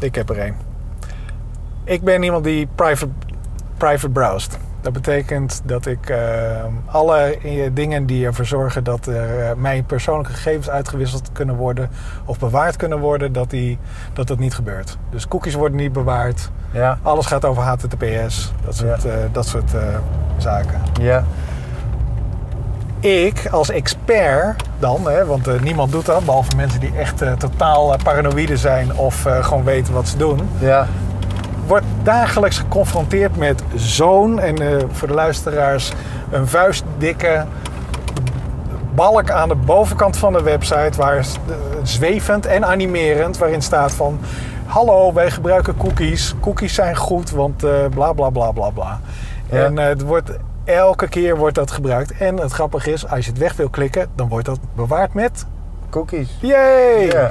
Ik heb er één. Ik ben iemand die private, private browst. Dat betekent dat ik eh, alle eh, dingen die ervoor zorgen dat eh, mijn persoonlijke gegevens uitgewisseld kunnen worden of bewaard kunnen worden, dat, die, dat dat niet gebeurt. Dus cookies worden niet bewaard. Ja. Alles gaat over HTTPS, dat soort, Ja. dat soort zaken. Ja. Ik als expert dan, hè, want eh, niemand doet dat, behalve mensen die echt eh, totaal eh, paranoïde zijn of gewoon weten wat ze doen, Ja. wordt dagelijks geconfronteerd met zo'n, en voor de luisteraars, een vuistdikke balk aan de bovenkant van de website, waar zwevend en animerend, waarin staat van. Hallo, wij gebruiken cookies. Cookies zijn goed, want bla bla bla bla bla. Ja. En het wordt, elke keer wordt dat gebruikt. En het grappige is, als je het weg wil klikken, dan wordt dat bewaard met. Cookies. Yay! Ja.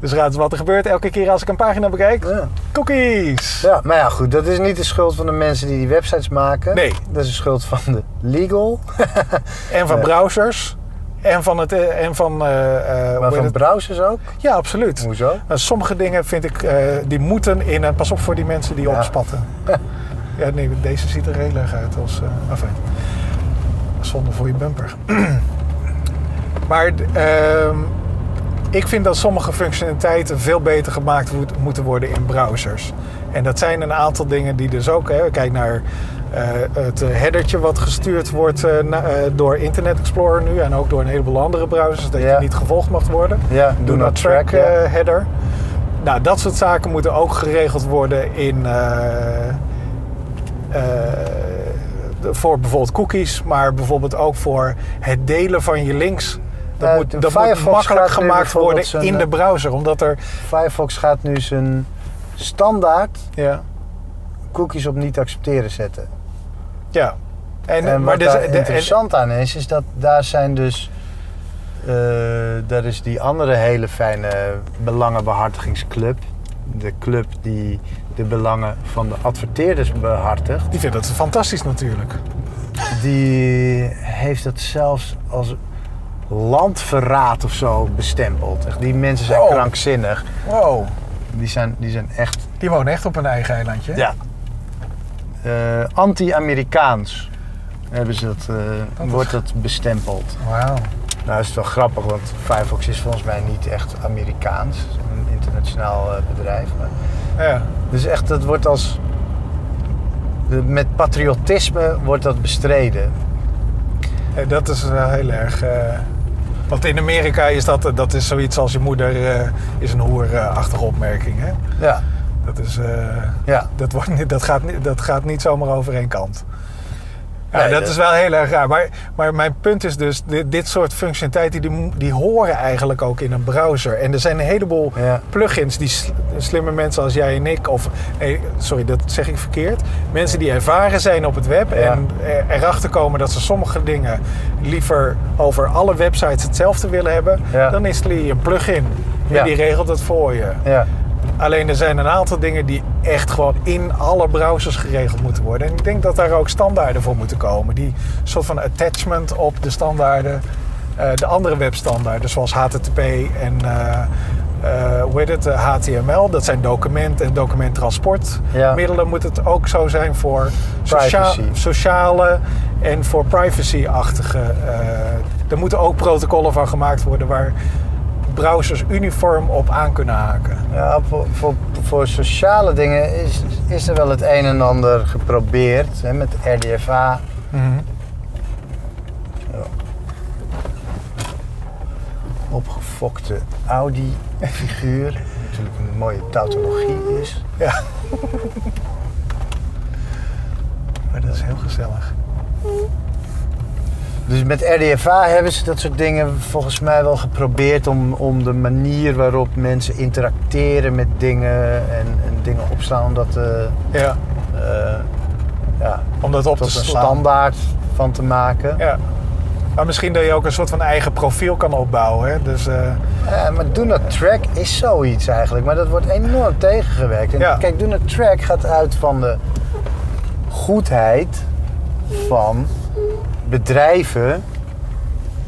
Dus raad eens wat er gebeurt elke keer als ik een pagina bekijk. Ja. Cookies! ja, maar ja, goed. Dat is niet de schuld van de mensen die die websites maken. Nee. Dat is de schuld van de legal. En van Ja. browsers. En van het. eh, En van. eh, eh, Maar van het? browsers ook. Ja, absoluut. Hoezo? Nou, sommige dingen vind ik. die moeten in. een pas op voor die mensen die Ja. opspatten. ja, nee, deze ziet er heel erg uit als. eh enfin, zonde voor je bumper. maar. ehm, ik vind dat sommige functionaliteiten veel beter gemaakt moet- moeten worden in browsers. En dat zijn een aantal dingen die dus ook... Hè, kijk naar eh, het headertje wat gestuurd wordt eh, na- door Internet Explorer nu... en ook door een heleboel andere browsers... dat je niet gevolgd mag worden. Ja, Do not track, header. Nou, dat soort zaken moeten ook geregeld worden in... eh, voor bijvoorbeeld cookies, maar bijvoorbeeld ook voor het delen van je links... Dat, moet, dat moet makkelijk gemaakt worden zijn, in de eh, browser. Omdat er... Firefox gaat nu zijn standaard Ja, cookies op niet accepteren zetten. ja. En, En, maar wat dus- en- interessant aan is, is dat daar zijn dus... eh daar is die andere hele fijne belangenbehartigingsclub. De club die de belangen van de adverteerders behartigt. die vinden het fantastisch natuurlijk. Die heeft het zelfs als landverraad of zo bestempeld. Die mensen zijn Wow. krankzinnig. Wow. Die zijn, die zijn echt Die wonen echt op een eigen eilandje. Ja. Eh, Anti-Amerikaans hebben ze dat, eh, Dat wordt dat bestempeld. Wauw. Nou is het wel grappig, want Firefox is volgens mij niet echt Amerikaans. Het is een internationaal eh, bedrijf. Maar, Ja. dus echt, dat wordt als... met patriotisme wordt dat bestreden. Eh, Dat is wel heel erg... eh, want in Amerika is dat, eh, dat is zoiets als je moeder eh, is een hoer-achtige opmerking. Hè? Ja. Dat, is, eh, Ja. dat, wordt niet, dat, gaat, niet- dat gaat niet zomaar over één kant. Ja, Nee, dat dat- is wel heel erg raar. Maar, maar mijn punt is dus, dit, dit soort functionaliteiten die, die horen eigenlijk ook in een browser. En er zijn een heleboel Ja. plugins die sl- slimme mensen als jij en ik, of nee, sorry, dat zeg ik verkeerd. Mensen die ervaren zijn op het web en er- erachter komen dat ze sommige dingen liever over alle websites hetzelfde willen hebben, dan installeer je een plugin. En Ja. die regelt het voor je. Ja. Alleen er zijn een aantal dingen die echt gewoon in alle browsers geregeld moeten worden. En ik denk dat daar ook standaarden voor moeten komen. Die soort van attachment op de standaarden, eh, de andere webstandaarden, zoals HTTP en eh, hoe heet het, HTML. Dat zijn document- en documenttransportmiddelen. Ja. Moet het ook zo zijn voor socia- sociale en voor privacy-achtige. er moeten ook protocollen van gemaakt worden waar browsers uniform op aan kunnen haken. Ja, voor, voor, voor sociale dingen is, is er wel het een en ander geprobeerd. Hè, met RDFA. Mhm. opgefokte Audi-figuur. Natuurlijk een mooie tautologie is. Ja. maar dat is heel gezellig. Dus met RDFA hebben ze dat soort dingen volgens mij wel geprobeerd om, om de manier waarop mensen interacteren met dingen en, en dingen opslaan, om dat eh, Ja, eh, ja, om dat op te tot een slaan. standaard van te maken. Ja. Maar misschien dat je ook een soort van eigen profiel kan opbouwen. Hè? Dus, eh, Ja, maar Do Not Track is zoiets eigenlijk, maar dat wordt enorm tegengewerkt. En Ja. Kijk, Do Not Track gaat uit van de goedheid van bedrijven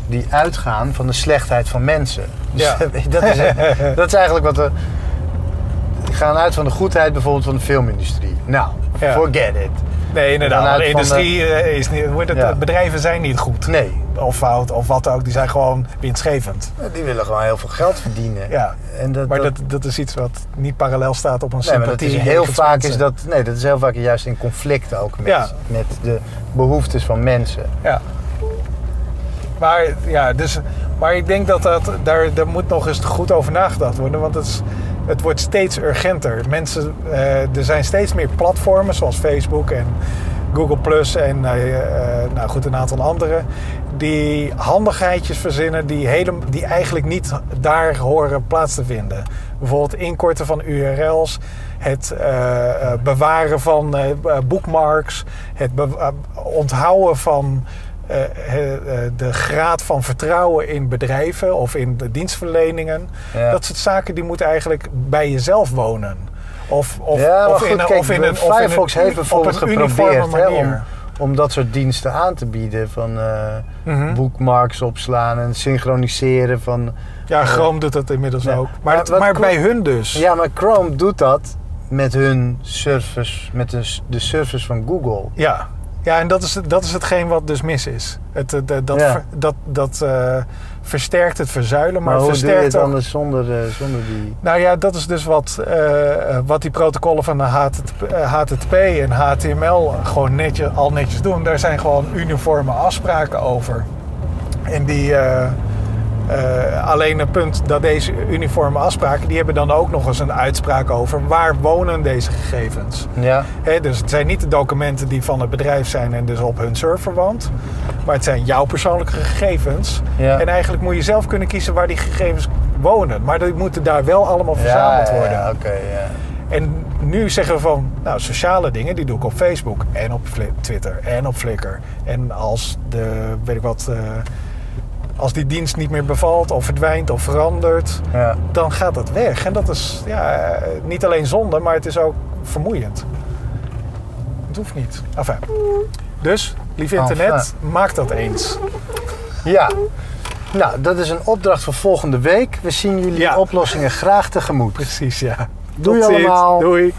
die uitgaan van de slechtheid van mensen. Dus Ja. dat, is, dat is eigenlijk wat er... gaan uit van de goedheid bijvoorbeeld van de filmindustrie. Nou, Ja. forget it. Nee, inderdaad. De industrie eh, is niet... hoe het, Ja. Bedrijven zijn niet goed. Nee, Of fout, of wat ook. Die zijn gewoon winstgevend. die willen gewoon heel veel geld verdienen. Ja. En dat, Maar dat, dat, is iets wat niet parallel staat op een nee, maar dat sympathie. is heel vaak mensen. is dat, nee, dat is heel vaak juist in conflict ook met, Ja. met de behoeftes van mensen. Ja. Maar, ja, dus, maar ik denk dat, dat daar, daar moet nog eens goed over nagedacht worden. Want het, is, het wordt steeds urgenter. Mensen, eh, er zijn steeds meer platformen zoals Facebook en Google Plus en eh, eh, nou goed, een aantal andere. Die handigheidjes verzinnen die, hele, die eigenlijk niet daar horen plaats te vinden. Bijvoorbeeld inkorten van URL's, het bewaren van bookmarks, het onthouden van de graad van vertrouwen in bedrijven of in de dienstverleningen. Ja. Dat soort zaken die moeten eigenlijk bij jezelf wonen. Of, of, ja, of goed, in kijk, of in een, Firefox heeft bijvoorbeeld geprobeerd hè, om, om dat soort diensten aan te bieden. Van eh, Mhm. bookmarks opslaan en synchroniseren van... Ja, Chrome doet dat inmiddels Ja. ook. Maar, Maar bij hun dus. Ja, maar Chrome doet dat met hun service, met de, de service van Google. Ja, ja en dat is, dat is hetgeen wat dus mis is. Het, het, het- dat Ja. ver- dat, dat eh, versterkt het verzuilen, maar, Maar, hoe het doe je versterkt het ook... anders zonder, eh, zonder die... Nou ja, dat is dus wat, eh, wat die protocollen van de HTTP, HTTP en HTML gewoon netjes, al netjes doen. Daar zijn gewoon uniforme afspraken over. En die... eh, alleen het punt dat deze uniforme afspraken... die hebben dan ook nog eens een uitspraak over... waar wonen deze gegevens? Ja, Hè, dus het zijn niet de documenten die van het bedrijf zijn en dus op hun server woont. Maar het zijn jouw persoonlijke gegevens. Ja. En eigenlijk moet je zelf kunnen kiezen waar die gegevens wonen. Maar die moeten daar wel allemaal verzameld ja, worden. ja, oké, ja. En nu zeggen we van, nou, sociale dingen, die doe ik op Facebook en op Twitter en op Flickr. En als de, weet ik wat, eh, als die dienst niet meer bevalt of verdwijnt of verandert, ja. dan gaat dat weg. En dat is ja, eh, niet alleen zonde, maar het is ook vermoeiend. Het hoeft niet. Enfin. Dus, lief internet, maak dat eens. Ja. Nou, dat is een opdracht voor volgende week. We zien jullie Ja. oplossingen graag tegemoet. Precies, ja. Doei Tot ziens. allemaal. Doei.